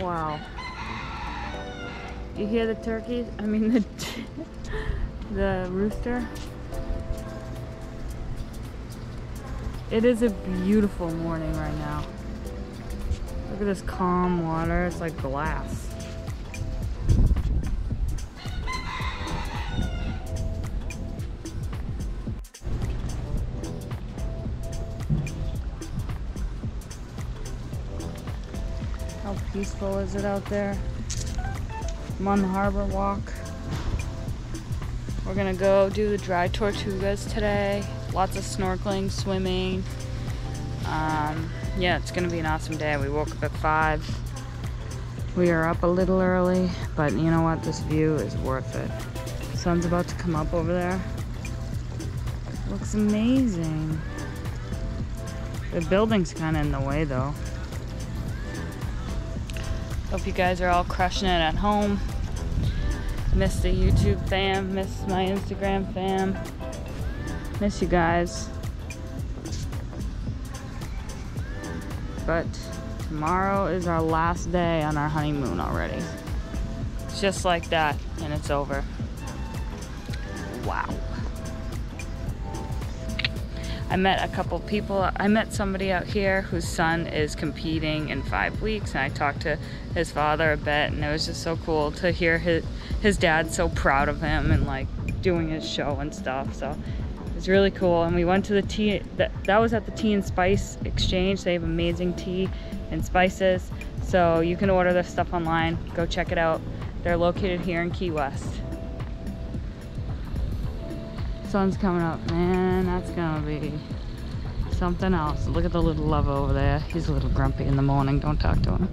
Wow. You hear the turkeys? I mean the the rooster. It is a beautiful morning right now. Look at this calm water. It's like glass. How peaceful is it out there? I'm on the harbor walk. We're gonna go do the dry tortugas today. Lots of snorkeling, swimming. Um, yeah, it's gonna be an awesome day. We woke up at five. We are up a little early, but you know what? This view is worth it. Sun's about to come up over there. Looks amazing. The building's kind of in the way though. Hope you guys are all crushing it at home. Miss the YouTube fam, miss my Instagram fam. Miss you guys. But tomorrow is our last day on our honeymoon already. It's just like that, and it's over. Wow. I met a couple people. I met somebody out here whose son is competing in five weeks, and I talked to his father a bit, and it was just so cool to hear his his dad so proud of him and like doing his show and stuff. So it was really cool. And we went to the tea. That that was at the Tea and Spice Exchange. They have amazing tea and spices. So you can order their stuff online. Go check it out. They're located here in Key West sun's coming up, man. That's gonna be something else. Look at the little love over there. He's a little grumpy in the morning. Don't talk to him.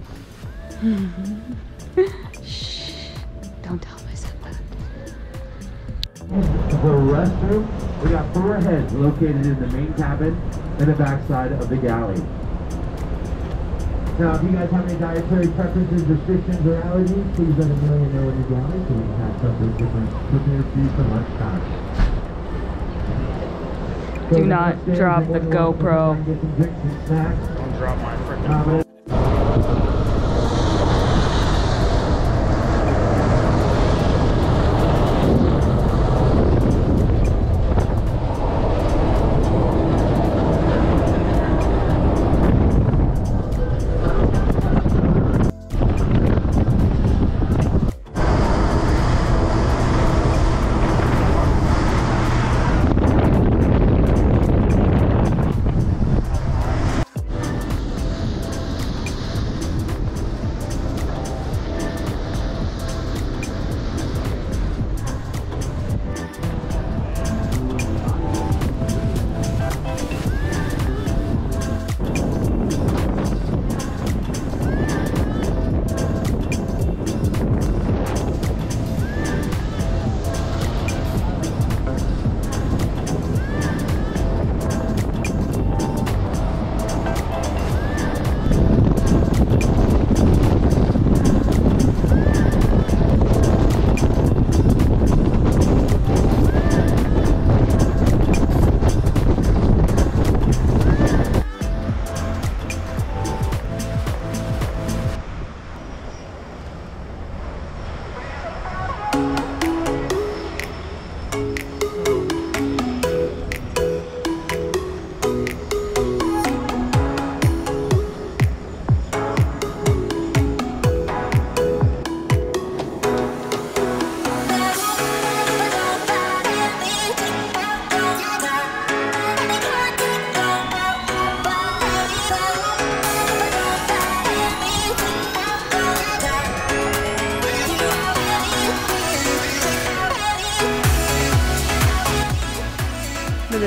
Shh. Don't tell him I said that. For a restroom, we got four heads located in the main cabin and the backside of the galley. Now, if you guys have any dietary preferences, restrictions, or allergies, please let Amelia know in the galley so we can have something different prepared for you for lunchtime. Do not drop the GoPro. Don't drop my freaking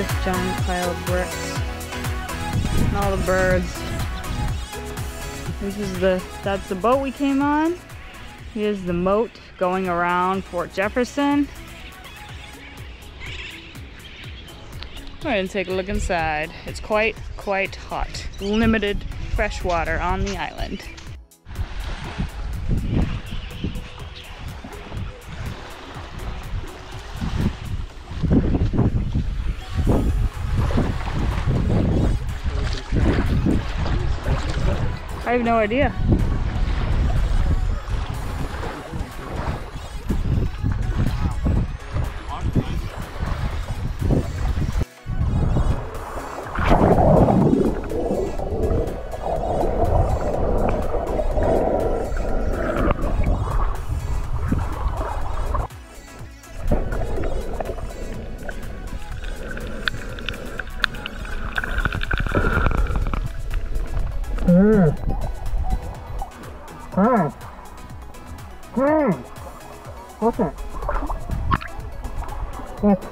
this giant pile of bricks. And all the birds. This is the, that's the boat we came on. Here's the moat going around Fort Jefferson. We're gonna take a look inside. It's quite, quite hot. Limited fresh water on the island. I have no idea. I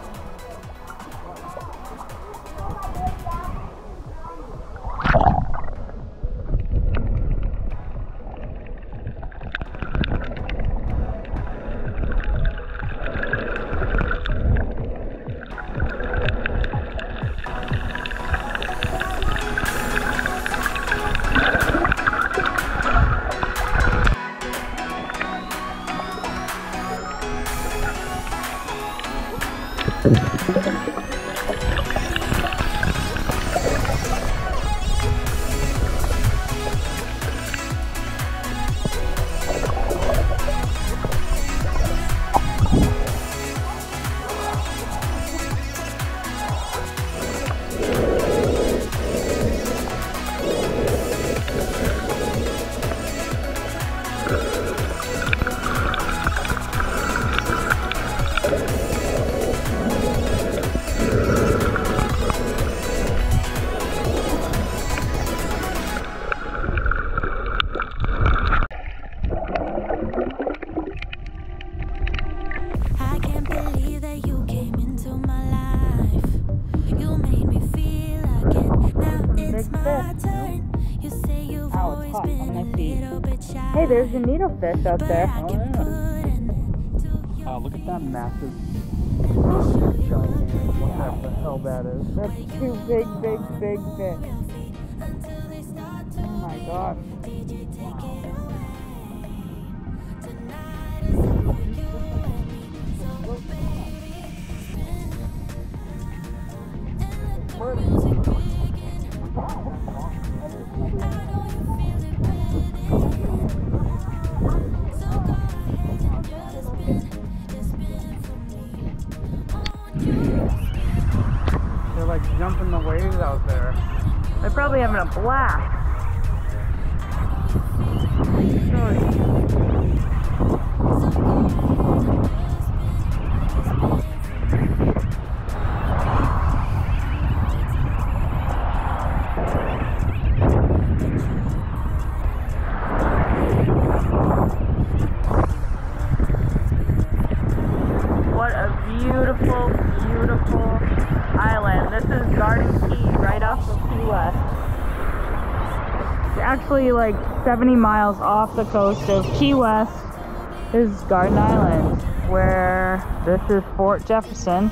Hey, there's a needlefish up but there. I can oh, put an end to your Oh, look at that massive show giant, whatever the hell that is. That's two big, big, big fish. until they start to Oh my gosh. Did jumping the waves out there. They're probably having a blast. What a beautiful, beautiful island. This is Garden Key, right off of Key West. It's actually like 70 miles off the coast of Key West is Garden Island, where this is Fort Jefferson.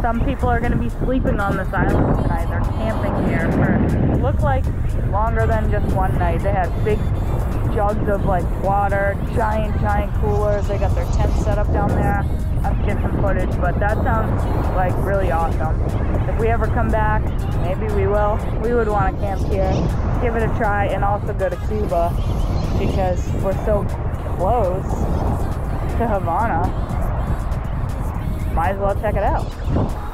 Some people are going to be sleeping on this island tonight. They're camping here for look like longer than just one night. They have big jugs of like water, giant, giant coolers. They got their tent set up down there. Footage, but that sounds like really awesome. If we ever come back, maybe we will. We would want to camp here, give it a try, and also go to Cuba because we're so close to Havana. Might as well check it out.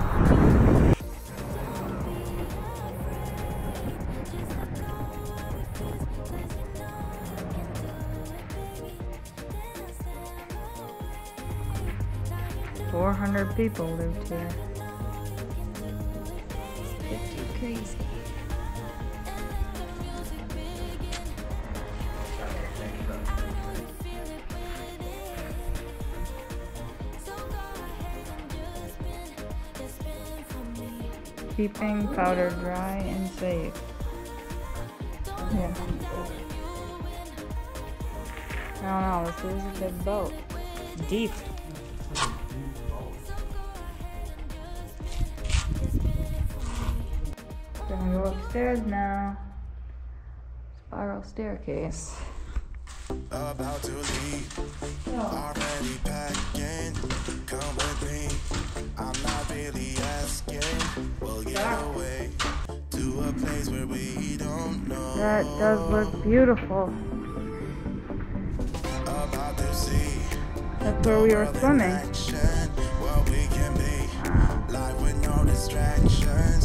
People lived here. It's crazy. Keeping powder dry and safe. Yeah. I don't know, this is a big boat. Deep. Gonna go upstairs now. Spiral staircase. About to leave, already packing. Come with me. I'm not really asking. We'll get away to a place where we don't know. That does look beautiful. About to see That's where we were swimming. action, what we can be. Ah. Life with no distractions.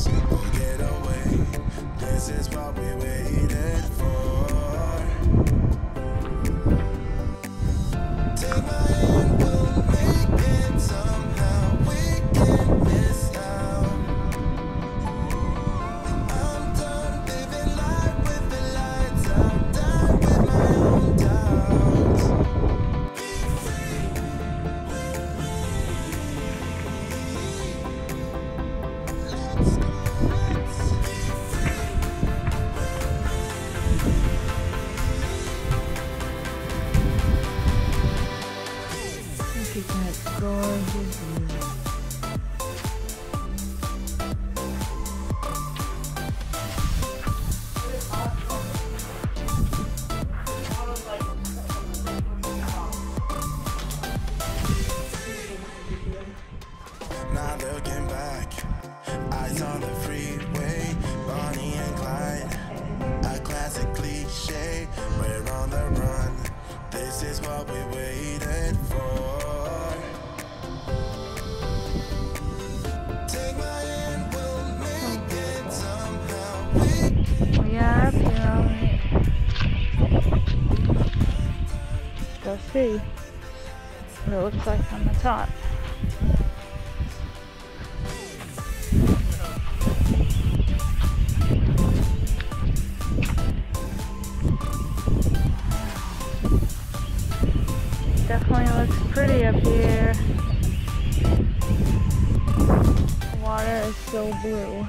Is what we for. gorgeous music. Now looking back, eyes on the freeway, Bonnie and Clyde, a classic cliche, we're on the run, this is what we wait Go see what it looks like on the top. Definitely looks pretty up here. The water is so blue.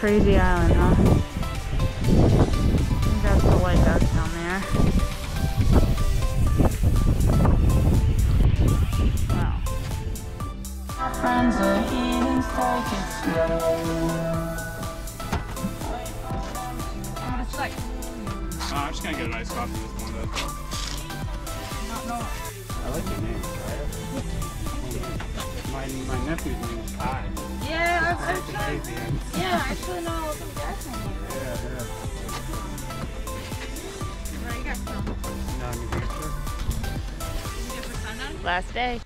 Crazy island, huh? I think that's the lighthouse down there. Wow. Friends are heathens, take it slow. Uh, I'm just gonna get an iced coffee with one of I like your name, My, my nephew's name is Kai. Yeah, I'm, the at the end. yeah, I actually know some guys from here. Yeah, yeah. Last day.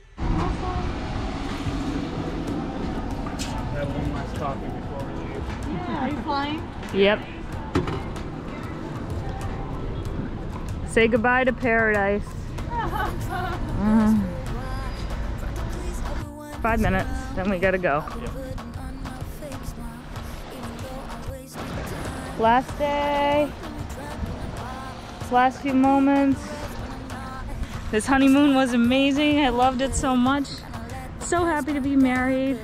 Have one last coffee before we leave. Are you flying? Yep. Say goodbye to paradise. Mm. Five minutes, then we gotta go. Last day. Last few moments. This honeymoon was amazing. I loved it so much. So happy to be married.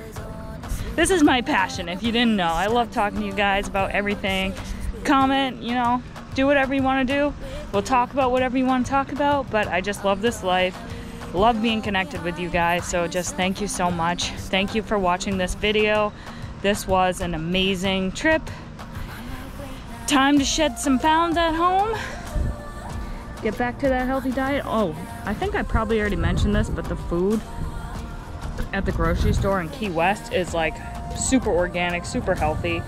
This is my passion, if you didn't know. I love talking to you guys about everything. Comment, you know, do whatever you want to do. We'll talk about whatever you want to talk about, but I just love this life. Love being connected with you guys, so just thank you so much. Thank you for watching this video. This was an amazing trip. Time to shed some pounds at home. Get back to that healthy diet. Oh, I think I probably already mentioned this, but the food at the grocery store in Key West is like super organic, super healthy.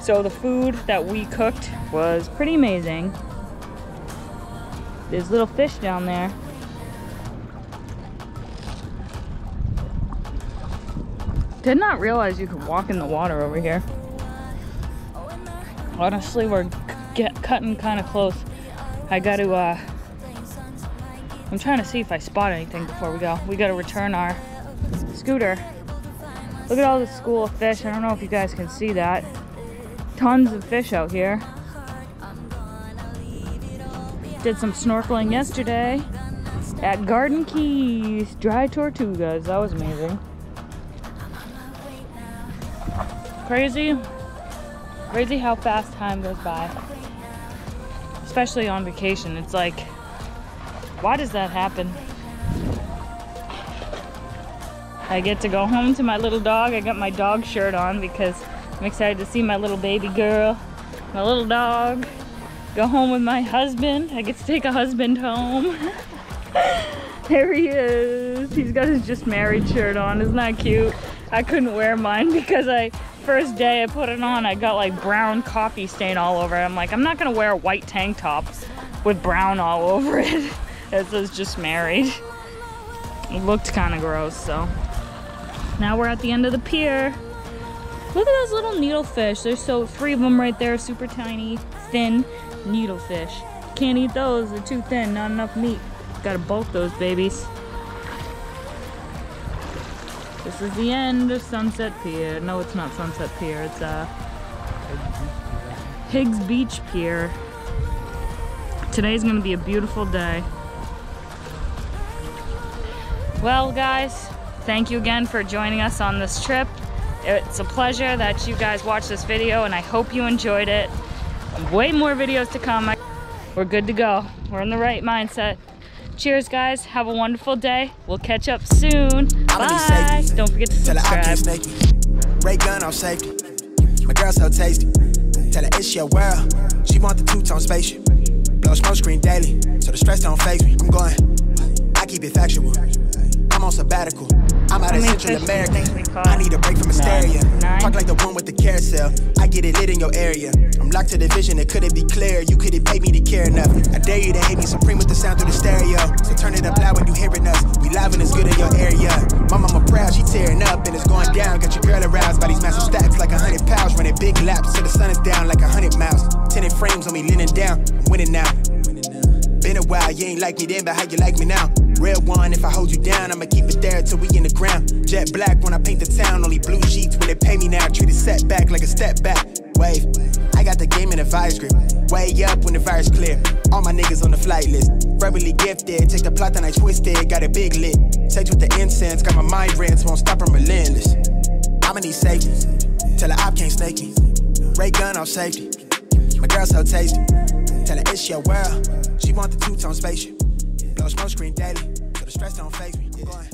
So the food that we cooked was pretty amazing. There's little fish down there. Did not realize you could walk in the water over here. Honestly, we're get cutting kind of close. I got to uh I'm trying to see if I spot anything before we go. We got to return our scooter. Look at all this school of fish. I don't know if you guys can see that. Tons of fish out here. Did some snorkeling yesterday at Garden Keys. Dry tortugas. That was amazing. Crazy. Crazy how fast time goes by. Especially on vacation. It's like, why does that happen? I get to go home to my little dog. I got my dog shirt on because I'm excited to see my little baby girl, my little dog. Go home with my husband. I get to take a husband home. there he is. He's got his just married shirt on. Isn't that cute? I couldn't wear mine because I, first day I put it on, I got like brown coffee stain all over it. I'm like, I'm not gonna wear a white tank top with brown all over it. It says just married. It looked kind of gross, so. Now we're at the end of the pier. Look at those little needlefish. There's so three of them right there, super tiny, thin needlefish. Can't eat those, they're too thin, not enough meat. Gotta bulk those babies. This is the end of Sunset Pier. No, it's not Sunset Pier, it's uh Higgs Beach Pier. Today's gonna be a beautiful day. Well, guys, thank you again for joining us on this trip. It's a pleasure that you guys watched this video, and I hope you enjoyed it. Way more videos to come. We're good to go. We're in the right mindset. Cheers, guys. Have a wonderful day. We'll catch up soon. Bye. Don't forget to Tell her I can't subscribe. snake. Ray gun on safety. My girl so tasty. Tell her it's your world. She want the two-tone spaceship. Blow smoke screen daily, so the stress don't phase me. I'm going. I keep it factual. I'm on sabbatical. I'm out of Central fish do you America. think we caught? I need a break from hysteria. Nine. Talk like the one with the carousel. I get it lit in your area. I'm locked to the vision, it couldn't be clear. You couldn't pay me to care enough. I dare you to hate me supreme with the sound through the stereo. So turn it up loud when you hearing us. We live and it's good in your area. My mama proud, she tearing up and it's going down. Got your girl aroused by these massive stacks like a hundred pounds. Running big laps till the sun is down like a hundred miles. Tinted frames on me leaning down. I'm winning now. Been a while, you ain't like me then, but how you like me now? Red one, if I hold you down, I'ma keep it there till we in the ground. Jet black when I paint the town, only blue sheets when they pay me now. Treat it setback like a step back. Wave, I got the game in a vice grip. Way up when the virus clear. All my niggas on the flight list. Verbally gifted, take the plot and I twist it. Got a big lit. Sex with the incense, got my mind rents, won't stop, I'm relentless. I'ma need safety. Tell her op can't snake me. Ray gun off safety. My girl so tasty. Tell her it's your world. She want the two-tone spaceship. Blow smoke screen daily, so the stress don't phase me. I'm going.